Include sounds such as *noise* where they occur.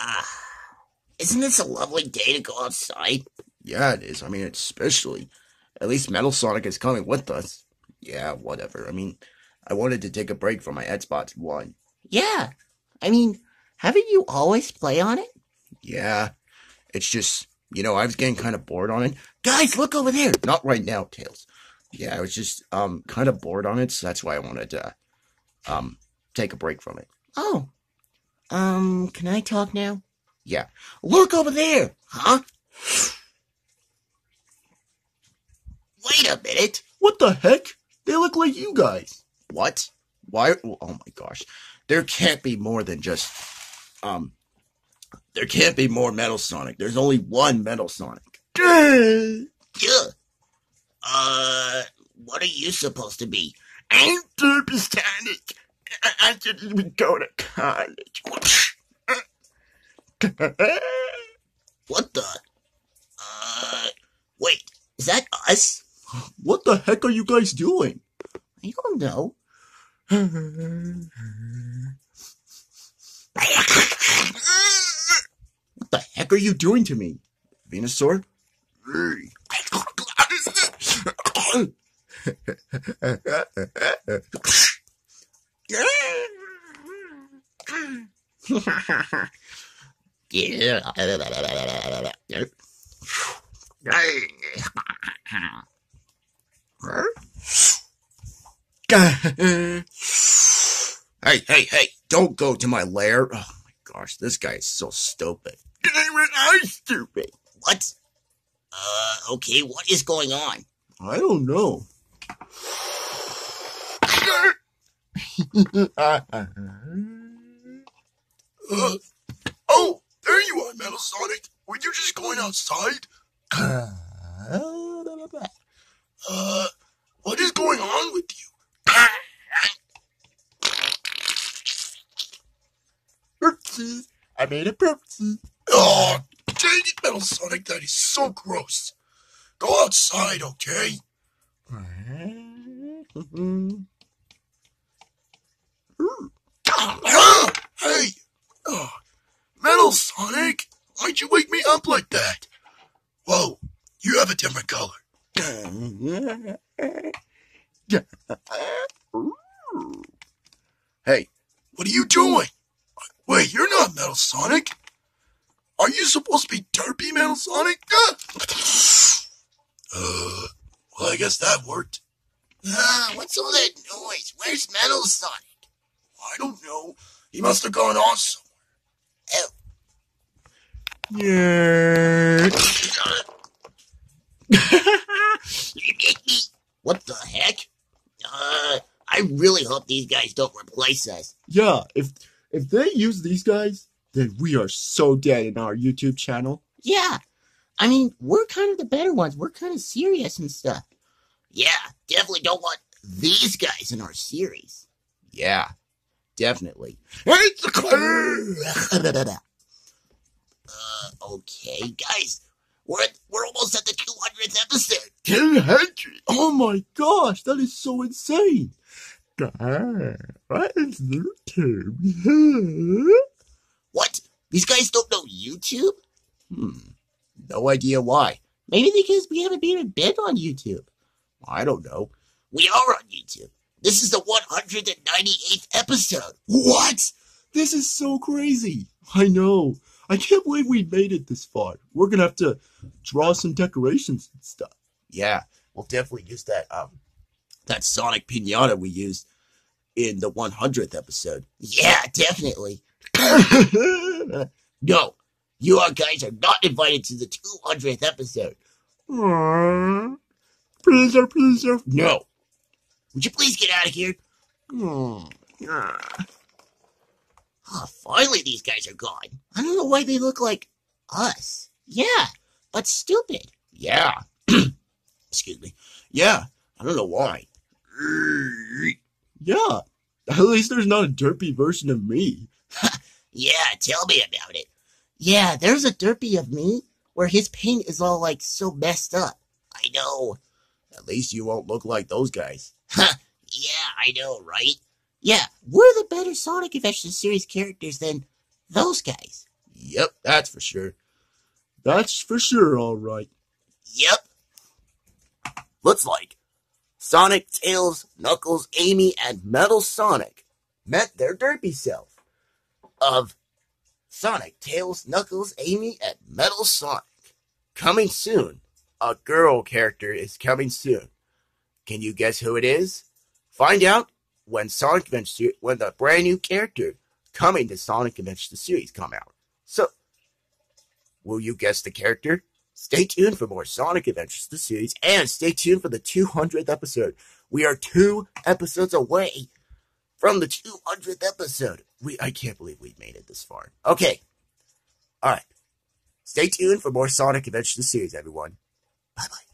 Ah, isn't this a lovely day to go outside? Yeah, it is. I mean, especially. At least Metal Sonic is coming with us. Yeah, whatever. I mean, I wanted to take a break from my Xbox One. Yeah. I mean, haven't you always play on it? Yeah. It's just, you know, I was getting kind of bored on it. Guys, look over there. Not right now, Tails. Yeah, I was just um kind of bored on it, so that's why I wanted to um take a break from it. Oh. Um, can I talk now? Yeah. Look over there. Huh? Wait a minute. What the heck? They look like you guys. What? Why? Oh my gosh. There can't be more than just, um, there can't be more Metal Sonic. There's only one Metal Sonic. Yeah. Uh, what are you supposed to be? I'm Derpy Sonic. I, I didn't even go to college. *laughs* What the? Uh, wait, is that us? What the heck are you guys doing? I don't know. What the heck are you doing to me? Venusaur? *laughs* *laughs* Hey, hey, hey, don't go to my lair. Oh my gosh, this guy is so stupid. I'm stupid. What? Uh, okay, what is going on? I don't know. Uh, *laughs* oh, there you are, Metal Sonic. Were you just going outside? *laughs* Uh, what is going on with you? Oopsie. *laughs* I made a oopsie. Oh, dang it, Metal Sonic. That is so gross. Go outside, okay? hey! Oh, Metal Sonic! Why'd you wake me up like that? Whoa, you have a different color. *laughs* hey, what are you doing? Wait, you're not Metal Sonic. Are you supposed to be Derpy Metal Sonic? *laughs* uh, well, I guess that worked. Ah, what's all that noise? Where's Metal Sonic? I don't know. He must have gone off somewhere. Oh, Yeah. *laughs* what the heck? Uh, I really hope these guys don't replace us. Yeah, if if they use these guys, then we are so dead in our YouTube channel. Yeah. I mean, we're kind of the better ones. We're kind of serious and stuff. Yeah, definitely don't want these guys in our series. Yeah, definitely. Uh, *laughs* okay, guys, we're we're almost at the 200th episode. 200! Oh my gosh, that is so insane! Ah, What is YouTube? What? These guys don't know YouTube? Hmm, no idea why. Maybe because we haven't been big on YouTube. I don't know. We are on YouTube. This is the 198th episode. What? This is so crazy. I know. I can't believe we made it this far. We're gonna have to draw some decorations and stuff. Yeah, we'll definitely use that um that Sonic pinata we used in the 100th episode. Yeah, definitely. *coughs* No, you are guys are not invited to the 200th episode. Aww. Please, oh, please, oh. No. Would you please get out of here? Hmm. Ah. Oh, finally, these guys are gone. I don't know why they look like us. Yeah, but stupid. Yeah. *clears throat* Excuse me. Yeah, I don't know why. *clears throat* Yeah, at least there's not a derpy version of me. *laughs* Yeah, tell me about it. Yeah, there's a derpy of me where his paint is all like so messed up. I know. At least you won't look like those guys. *laughs* Yeah, I know, right? Yeah, we're the better Sonic Adventure series characters than those guys. Yep, that's for sure. That's for sure, all right. Yep. Looks like Sonic, Tails, Knuckles, Amy, and Metal Sonic met their derpy self of Sonic, Tails, Knuckles, Amy, and Metal Sonic. Coming soon. A girl character is coming soon. Can you guess who it is? Find out when Sonic Adventure when the brand new character coming to Sonic Adventure the series come out. So, will you guess the character? Stay tuned for more Sonic Adventures the series and stay tuned for the 200th episode. We are two episodes away from the 200th episode. We I can't believe we made it this far. Okay. All right. Stay tuned for more Sonic Adventures the series everyone. Bye-bye.